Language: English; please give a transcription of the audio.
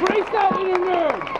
Brace that inner nerd.